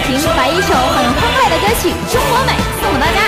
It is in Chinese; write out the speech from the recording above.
情把一首很欢快的歌曲中国美送给大家。